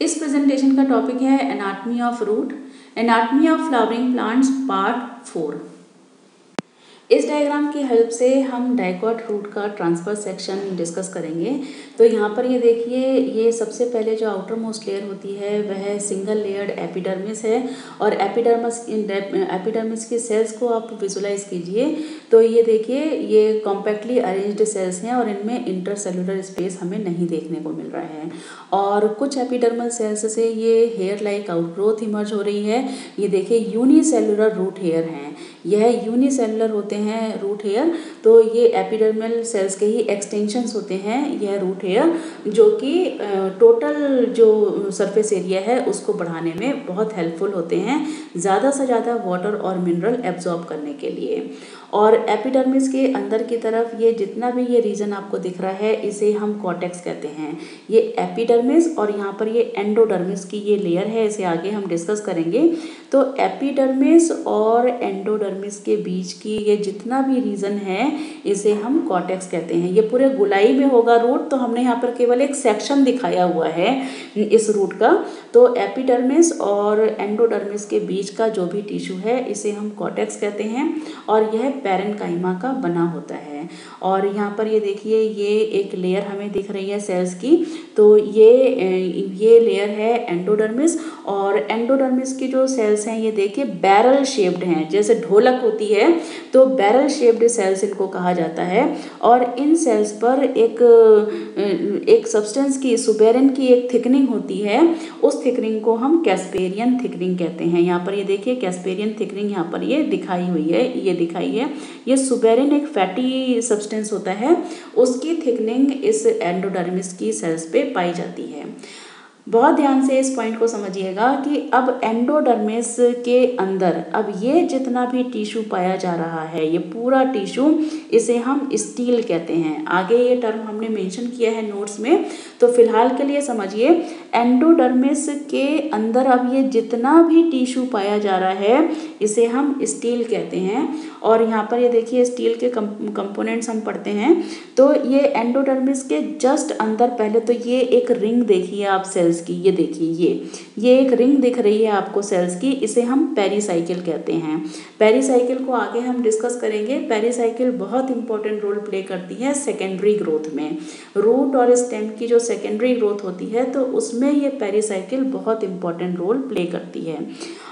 इस प्रेजेंटेशन का टॉपिक है anatomy of root anatomy of flowering plants part four इस डायग्राम की हेल्प से हम डाइकॉट रूट का ट्रांसफ़र सेक्शन डिस्कस करेंगे। तो यहाँ पर ये देखिए, ये सबसे पहले जो आउटर मोस्ट लेयर होती है, वह सिंगल लेयर्ड एपिडर्मिस है और एपिडर्मस एपिडर्मिस की सेल्स को आप विजुलाइज कीजिए। तो ये देखिए, ये कॉम्पैक्टली अरेंज्ड सेल्स हैं और इनमें इंटरसेलुलर स्पेस हमें नहीं देखने को मिल रहा है। और कुछ एपिडर्मल सेल्स से ये हेयर लाइक आउटग्रोथ इमर्ज हो रही है। ये देखिए यूनिसेलुलर रूट हेयर हैं। यह यूनिसेलुलर होते हैं रूट हेयर तो ये एपिडर्मल सेल्स के ही एक्सटेंशंस होते हैं, यह रूट हेयर जो कि टोटल जो सरफेस एरिया है, उसको बढ़ाने में बहुत हेल्पफुल होते हैं, ज़्यादा से ज़्यादा वाटर और मिनरल एब्जॉर्ब करने के लिए। और एपिडर्मिस के अंदर की तरफ़ ये जितना भी ये रीजन आपको दिख रहा है, इसे हम कॉटेक्स कहते हैं। ये एपिडर्मिस और यहाँ पर ये एंडोडर्मिस की ये लेयर है, इसे आगे हम डिस्कस करेंगे। तो एपिडर्मिस और एंडोडर्मिस के बीच की ये जितना भी रीजन है इसे हम कॉटेक्स कहते हैं। ये पूरे गुलाई में होगा रूट तो हमने यहाँ पर केवल एक सेक्शन दिखाया हुआ है इस रूट का। तो एपिडर्मिस और एंडोडर्मिस के बीच का जो भी टिश्यू है, इसे हम कॉटेक्स कहते हैं और यह पैरनकाइमा का बना होता है। और यहाँ पर ये देखिए, ये एक लेयर हमें दिख रही है सेल्स की। तो ये ये लेयर है एंडोडर्मिस और एंडोडर्मिस की जो सेल्स हैं, ये देखिए बैरल शेप्ड हैं। जैसे ढोलक होती है तो बैरल शेप्ड सेल्स इनको कहा जाता है। और इन सेल्स पर एक एक सब्सटेंस की सुबेरन की एक थिकनिंग होती है। उस थिकनिंग को हम कैस्पेरियन थिकनिंग कहते हैं। यहाँ पर ये देखिए कैस्पेरियन थिकनिंग यहाँ पर ये दिखाई हुई है, ये दिखाई है। ये सुबेरिन एक फैटी सब्सटेंस होता है। उसकी थिकनिंग इस एंडोडर्मिस की सेल्स पे पाई जाती है। बहुत ध्यान से इस पॉइंट को समझिएगा कि अब एंडोडर्मिस के अंदर, अब ये जितना भी टिश्यू पाया जा रहा है, ये पूरा टिश्यू इसे हम स्टील कहते हैं। आगे ये टर्म हमने मेंशन किया है नोट्स में। तो फ़िलहाल के लिए समझिए एंडोडर्मिस के अंदर अब ये जितना भी टिश्यू पाया जा रहा है, इसे हम स्टील कहते हैं। और यहाँ पर ये देखिए स्टील के कंपोनेंट्स हम पढ़ते हैं। तो ये एंडोडर्मिस के जस्ट अंदर पहले तो ये एक रिंग देखिए आप सेल्स की। ये देखिए, ये ये एक रिंग दिख रही है आपको सेल्स की, इसे हम पेरीसाइकिल कहते हैं। पेरीसाइकिल को आगे हम डिस्कस करेंगे। पेरीसाइकिल बहुत इंपॉर्टेंट रोल प्ले करती है सेकेंडरी ग्रोथ में। रूट और स्टेम की जो सेकेंडरी ग्रोथ होती है तो उसमें ये पेरीसाइकिल बहुत इंपॉर्टेंट रोल प्ले करती है।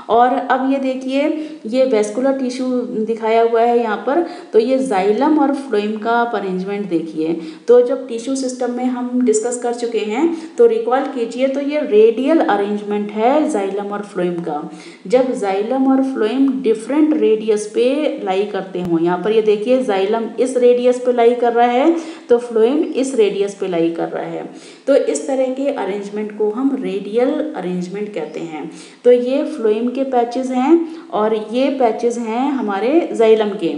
और अब ये देखिए, ये वेस्कुलर टिश्यू दिखाया हुआ है यहाँ पर तो ये जाइलम और फ्लोइम का आप अरेंजमेंट देखिए। तो जब टिश्यू सिस्टम में हम डिस्कस कर चुके हैं तो रिकॉल कीजिए तो ये रेडियल अरेंजमेंट है जाइलम और फ्लोइम का। जब जाइलम और फ्लोइम डिफरेंट रेडियस पे लाई करते हों, यहाँ पर ये देखिए जाइलम इस रेडियस पे लाई कर रहा है तो फ्लोइम इस रेडियस पे लाई कर रहा है। तो इस तरह के अरेंजमेंट को हम रेडियल अरेंजमेंट कहते हैं। तो ये फ्लोइम के पैचेस हैं और ये पैचेस हैं हमारे जाइलम के।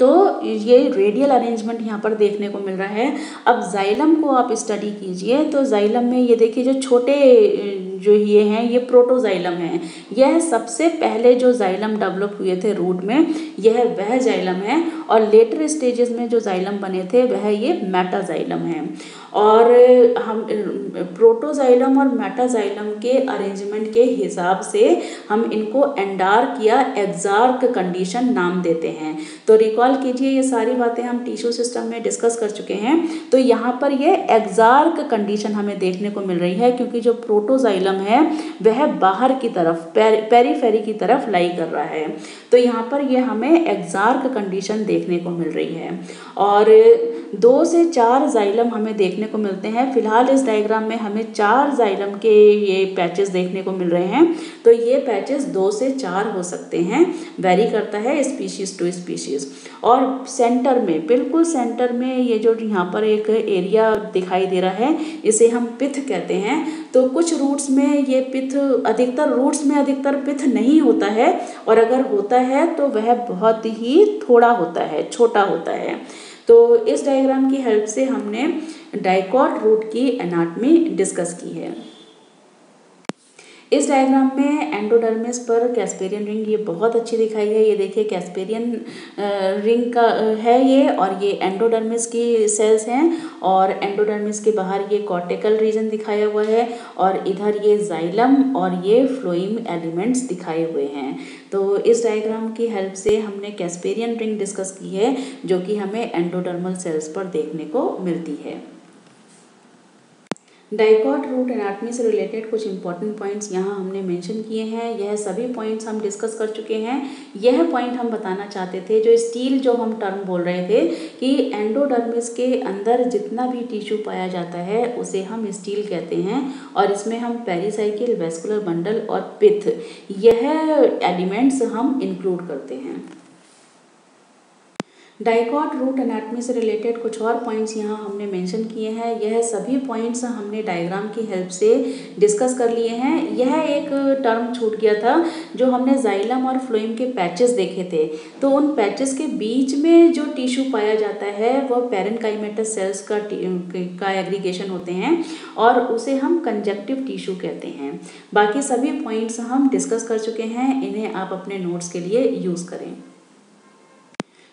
तो ये रेडियल अरेंजमेंट यहाँ पर देखने को मिल रहा है। अब जाइलम को आप स्टडी कीजिए तो जाइलम में ये देखिए जो छोटे जो ये हैं, ये प्रोटोजाइलम हैं। यह सबसे पहले जो जाइलम डेवलप हुए थे रूट में, यह वह जाइलम है और लेटर स्टेजेस में जो जाइलम बने थे, वह ये मेटाजाइलम है। और हम, प्रोटोजाइलम और मेटाजाइलम के अरेंजमेंट के हिसाब से हम इनको एंडार्क या एग्जार्क कंडीशन नाम देते हैं। तो रिकॉल कीजिए, ये सारी बातें हम टिश्यू सिस्टम में डिस्कस कर चुके हैं। तो यहाँ पर ये एग्जार्क कंडीशन हमें देखने को मिल रही है, क्योंकि जो प्रोटोजाइलम है, वह बाहर की तरफ़ पेरीफेरी की तरफ़ लाई कर रहा है। तो यहाँ पर यह हमें एग्जार्क कंडीशन देखने को मिल रही है। और दो से चार जाइलम हमें देखने को मिलते हैं। फ़िलहाल इस डायग्राम में हमें चार जाइलम के ये पैचेस देखने को मिल रहे हैं। तो ये पैचेस दो से चार हो सकते हैं। वेरी करता है स्पीशीज टू स्पीशीज और सेंटर में, बिल्कुल सेंटर में ये जो यहाँ पर एक एरिया दिखाई दे रहा है, इसे हम पिथ कहते हैं। तो कुछ रूट्स में ये पिथ अधिकतर रूट्स में अधिकतर पिथ नहीं होता है और अगर होता है तो वह बहुत ही थोड़ा होता है, छोटा होता है। तो इस डायग्राम की हेल्प से हमने डाइकॉट रूट की एनाटमी डिस्कस की है। इस डायग्राम में एंडोडर्मिस पर कैस्पेरियन रिंग ये बहुत अच्छी दिखाई है। ये देखिए कैस्पेरियन रिंग का है ये और ये एंडोडर्मिस की सेल्स हैं और एंडोडर्मिस के बाहर ये कॉर्टिकल रीजन दिखाया हुआ है और इधर ये जाइलम और ये फ्लोइम एलिमेंट्स दिखाए हुए हैं। तो इस डायग्राम की हेल्प से हमने कैस्पेरियन रिंग डिस्कस की है, जो कि हमें एंडोडर्मल सेल्स पर देखने को मिलती है। डाइकॉट रूट एनाटमी से रिलेटेड कुछ इंपॉर्टेंट पॉइंट्स यहाँ हमने मेंशन किए हैं। यह सभी पॉइंट्स हम डिस्कस कर चुके हैं। यह पॉइंट हम बताना चाहते थे, जो स्टील जो हम टर्म बोल रहे थे, कि एंडोडर्मिस के अंदर जितना भी टिश्यू पाया जाता है, उसे हम स्टील कहते हैं। और इसमें हम पेरीसाइकिल वेस्कुलर बंडल और पिथ यह एलिमेंट्स हम इंक्लूड करते हैं। डाइकॉट रूट एनाटमी से रिलेटेड कुछ और पॉइंट्स यहाँ हमने मेंशन किए हैं। यह सभी पॉइंट्स हमने डायग्राम की हेल्प से डिस्कस कर लिए हैं। यह एक टर्म छूट गया था जो हमने जाइलम और फ्लोइम के पैचेस देखे थे। तो उन पैचेस के बीच में जो टिश्यू पाया जाता है वह पेरेंकाइमेटस सेल्स का का एग्रीगेशन होते हैं और उसे हम कंजक्टिव टिश्यू कहते हैं। बाकी सभी पॉइंट्स हम डिस्कस कर चुके हैं। इन्हें आप अपने नोट्स के लिए यूज़ करें।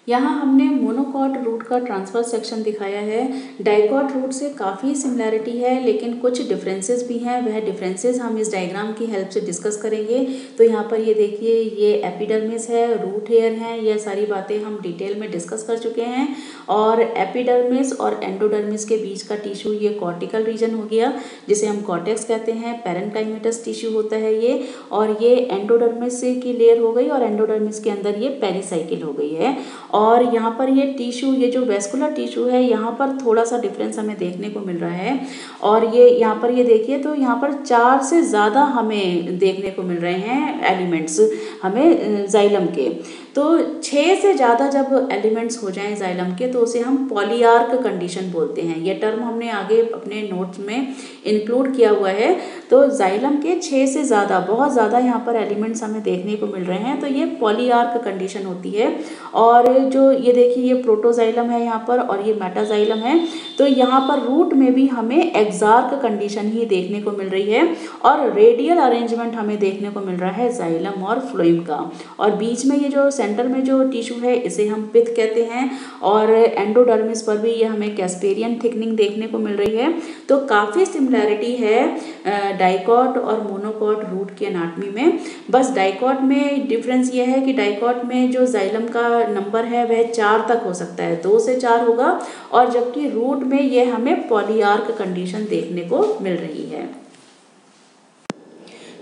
यहाँ हमने मोनोकॉट रूट का ट्रांसफ़र सेक्शन दिखाया है। डाइकॉट रूट से काफ़ी सिमिलैरिटी है, लेकिन कुछ डिफरेंसेस भी हैं। वह डिफरेंसेस हम इस डायग्राम की हेल्प से डिस्कस करेंगे। तो यहाँ पर ये देखिए, ये एपिडर्मिस है रूट हेयर है, यह सारी बातें हम डिटेल में डिस्कस कर चुके हैं। और एपिडर्मिस और एंडोडर्मिस के बीच का टिश्यू ये कॉर्टिकल रीजन हो गया, जिसे हम कॉटेक्स कहते हैं। पेरेंटाइमेटस टिश्यू होता है ये। और ये एंडोडर्मिस की लेयर हो गई और एंडोडर्मिस के अंदर ये पेरीसाइकिल हो गई है। और यहाँ पर ये टिश्यू ये जो वेस्कुलर टिश्यू है, यहाँ पर थोड़ा सा डिफरेंस हमें देखने को मिल रहा है। और ये, यहाँ पर ये देखिए तो यहाँ पर चार से ज़्यादा हमें देखने को मिल रहे हैं एलिमेंट्स हमें जाइलम के। तो छः से ज़्यादा जब एलिमेंट्स हो जाएँ जाइलम के तो उसे हम पॉलीआर्क कंडीशन बोलते हैं। ये टर्म हमने आगे अपने नोट्स में इंक्लूड किया हुआ है। तो जाइलम के छः से ज़्यादा, बहुत ज़्यादा यहाँ पर एलिमेंट्स हमें देखने को मिल रहे हैं। तो ये पॉलीआर्क कंडीशन होती है। और जो ये देखिए, ये प्रोटोजाइलम है यहाँ पर और ये मेटाजाइलम है। तो यहाँ पर रूट में भी हमें एग्जार्क कंडीशन ही देखने को मिल रही है। और रेडियल अरेंजमेंट हमें देखने को मिल रहा है जाइलम और फ्लोइम का। और बीच में ये जो सेंटर में जो टिश्यू है, इसे हम पिथ कहते हैं और एंडोडर्मिस पर भी ये हमें कैस्पेरियन थिकनिंग देखने को मिल रही है। तो काफ़ी सिमिलैरिटी है डाइकॉट और मोनोकॉट रूट की अनाटमी में। बस डाइकॉट में डिफरेंस ये है कि डाइकॉट में जो जाइलम का नंबर है, वह चार तक हो सकता है, दो से चार होगा और जबकि रूट में यह हमें पॉलीआर्क कंडीशन देखने को मिल रही है।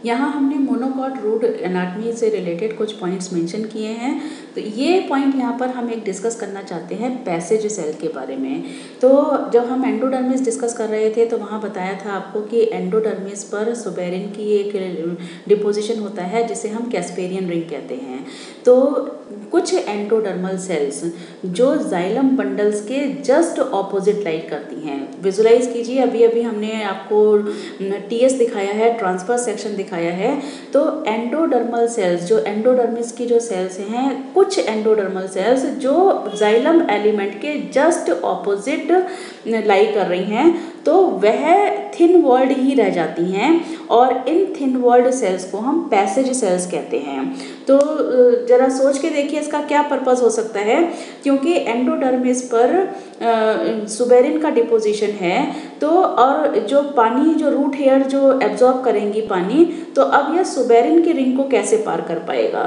यहाँ हमने मोनोकॉट रूट एनाटमी से रिलेटेड कुछ पॉइंट्स मेंशन किए हैं। तो ये पॉइंट यहाँ पर हम एक डिस्कस करना चाहते हैं पैसेज सेल के बारे में। तो जब हम एंडोडर्मिस डिस्कस कर रहे थे तो वहाँ बताया था आपको कि एंडोडर्मिस पर सुबेरिन की एक डिपोजिशन होता है, जिसे हम कैस्पेरियन रिंग कहते हैं। तो कुछ एंडोडर्मल सेल्स जो जाइलम बंडल्स के जस्ट ऑपोजिट लाइट करती हैं। विजुलाइज कीजिए अभी अभी हमने आपको टीएस दिखाया है ट्रांसफ़र सेक्शन दिखाया है। तो एंडोडर्मल सेल्स जो एंडोडर्मिस की जो सेल्स हैं, कुछ एंडोडर्मल सेल्स जो जाइलम एलिमेंट के जस्ट ऑपोजिट लाई कर रही हैं। तो वह थिन वर्ल्ड ही रह जाती हैं और इन थिन वर्ल्ड सेल्स को हम पैसेज सेल्स कहते हैं। तो ज़रा सोच के देखिए इसका क्या पर्पस हो सकता है, क्योंकि एंडोडर्मिस पर सुबेरिन का डिपोजिशन है तो और जो पानी, जो रूट हेयर जो एब्जॉर्ब करेंगी पानी तो अब यह सुबेरिन के रिंग को कैसे पार कर पाएगा?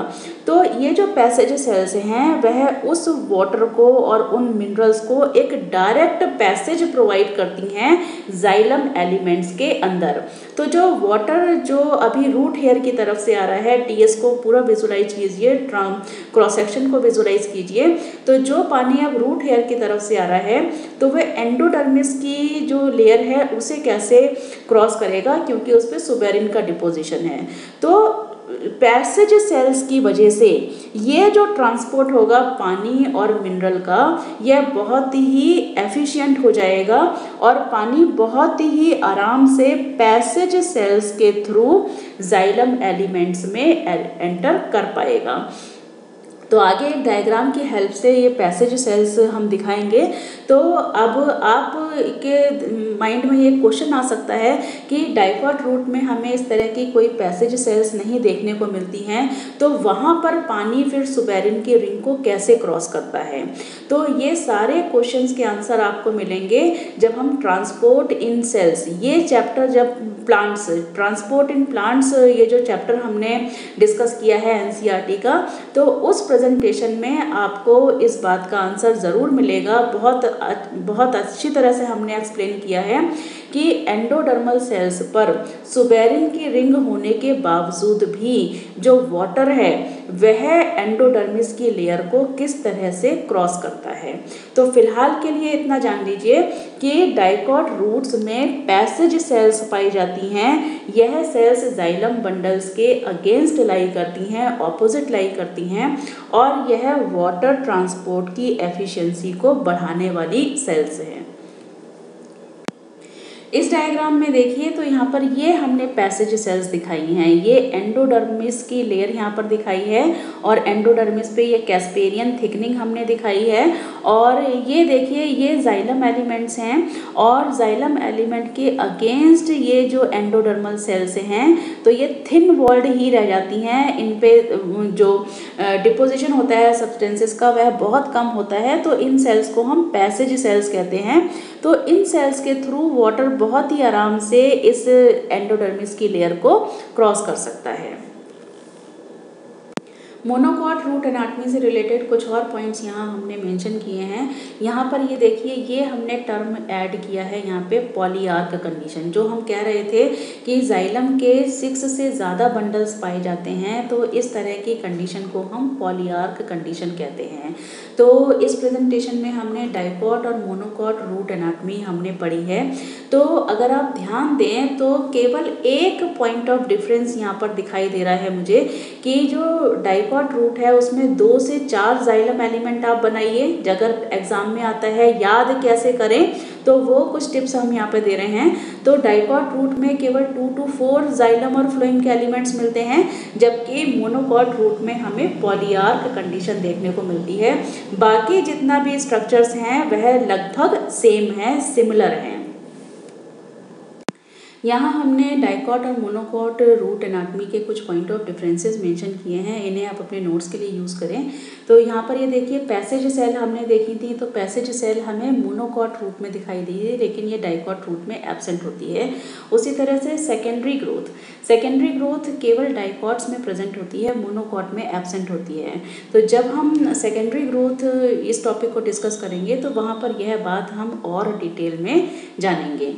तो ये जो पैसेज सेल्स हैं, वह उस वाटर को और उन मिनरल्स को एक डायरेक्ट पैसेज प्रोवाइड करती हैं जाइलम एलिमेंट्स के अंदर। तो जो वाटर जो अभी रूट हेयर की तरफ़ से आ रहा है टीएस को पूरा विजुलाइज कीजिए क्रॉस सेक्शन को विजुलाइज कीजिए। तो जो पानी अब रूट हेयर की तरफ़ से आ रहा है तो वह एंडोडर्मिस की जो लेयर है, उसे कैसे क्रॉस करेगा? क्योंकि उस पर सुबेरिन का डिपोजिशन है। तो पैसेज सेल्स की वजह से ये जो ट्रांसपोर्ट होगा पानी और मिनरल का, यह बहुत ही एफिशिएंट हो जाएगा और पानी बहुत ही आराम से पैसेज सेल्स के थ्रू जाइलम एलिमेंट्स में एंटर कर पाएगा। तो आगे एक डायग्राम की हेल्प से ये पैसेज सेल्स हम दिखाएँगे। तो अब आप के माइंड में ये क्वेश्चन आ सकता है कि डाइकॉट रूट में हमें इस तरह की कोई पैसेज सेल्स नहीं देखने को मिलती हैं तो वहाँ पर पानी फिर सुबेरिन की रिंग को कैसे क्रॉस करता है? तो ये सारे क्वेश्चंस के आंसर आपको मिलेंगे जब हम ट्रांसपोर्ट इन सेल्स ये चैप्टर जब प्लांट्स ट्रांसपोर्ट इन प्लांट्स ये जो चैप्टर हमने डिस्कस किया है एनसीईआरटी का तो उस प्रेजेंटेशन में आपको इस बात का आंसर ज़रूर मिलेगा। बहुत बहुत अच्छी तरह से हमने एक्सप्लेन किया है कि एंडोडर्मल सेल्स पर सुबेरिन की रिंग होने के बावजूद भी जो वाटर है, वह एंडोडर्मिस की लेयर को किस तरह से क्रॉस करता है। तो फ़िलहाल के लिए इतना जान लीजिए कि डाइकॉट रूट्स में पैसेज सेल्स पाई जाती हैं। यह सेल्स जाइलम बंडल्स के अगेंस्ट लाई करती हैं ऑपोजिट लाई करती हैं और यह वाटर ट्रांसपोर्ट की एफिशिएंसी को बढ़ाने वाली सेल्स हैं। इस डायग्राम में देखिए तो यहाँ पर ये हमने पैसेज सेल्स दिखाई हैं। ये एंडोडर्मिस की लेयर यहाँ पर दिखाई है और एंडोडर्मिस पे ये कैस्पेरियन थिकनिंग हमने दिखाई है। और ये देखिए, ये जाइलम एलिमेंट्स हैं और जाइलम एलिमेंट के अगेंस्ट ये जो एंडोडर्मल सेल्स हैं तो ये थिन वॉल्ड ही रह जाती हैं। इन पे जो डिपोजिशन होता है सब्सटेंसेस का, वह बहुत कम होता है। तो इन सेल्स को हम पैसेज सेल्स कहते हैं। तो इन सेल्स के थ्रू वाटर बहुत ही आराम से इस एंडोडर्मिस की लेयर को क्रॉस कर सकता है। मोनोकॉट रूट एनाटमी से रिलेटेड कुछ और पॉइंट्स यहाँ हमने मेंशन किए हैं। यहाँ पर ये देखिए, ये हमने टर्म ऐड किया है यहाँ पे पॉलीआर्क कंडीशन जो हम कह रहे थे कि जाइलम के सिक्स से ज़्यादा बंडल्स पाए जाते हैं तो इस तरह की कंडीशन को हम पॉलीआर्क कंडीशन कहते हैं। तो इस प्रेजेंटेशन में हमने डाइकॉट और मोनोकॉट रूट एनाटमी हमने पढ़ी है। तो अगर आप ध्यान दें तो केवल एक पॉइंट ऑफ़ डिफरेंस यहाँ पर दिखाई दे रहा है मुझे कि जो डाइकॉट रूट है, उसमें दो से चार जाइलम एलिमेंट आप बनाइए। अगर एग्ज़ाम में आता है, याद कैसे करें तो वो कुछ टिप्स हम यहाँ पे दे रहे हैं। तो डाइकॉट रूट में केवल टू टू फोर जाइलम और फ्लोइम के एलिमेंट्स मिलते हैं, जबकि मोनोकॉट रूट में हमें पॉलीआर्क कंडीशन देखने को मिलती है। बाकी जितना भी स्ट्रक्चर्स हैं, वह लगभग सेम है सिमिलर हैं। यहाँ हमने डाइकॉट और मोनोकॉट रूट एनाटमी के कुछ पॉइंट ऑफ़ डिफरेंसेस मेंशन किए हैं, इन्हें आप अपने नोट्स के लिए यूज़ करें। तो यहाँ पर ये देखिए पैसेज सेल हमने देखी थी तो पैसेज सेल हमें मोनोकॉट रूट में दिखाई दी है, लेकिन ये डाइकॉट रूट में एबसेंट होती है। उसी तरह से सेकेंडरी ग्रोथ सेकेंडरी ग्रोथ केवल डाइकॉट्स में प्रेजेंट होती है मोनोकॉट में एबसेंट होती है। तो जब हम सेकेंडरी ग्रोथ इस टॉपिक को डिस्कस करेंगे तो वहाँ पर यह बात हम और डिटेल में जानेंगे।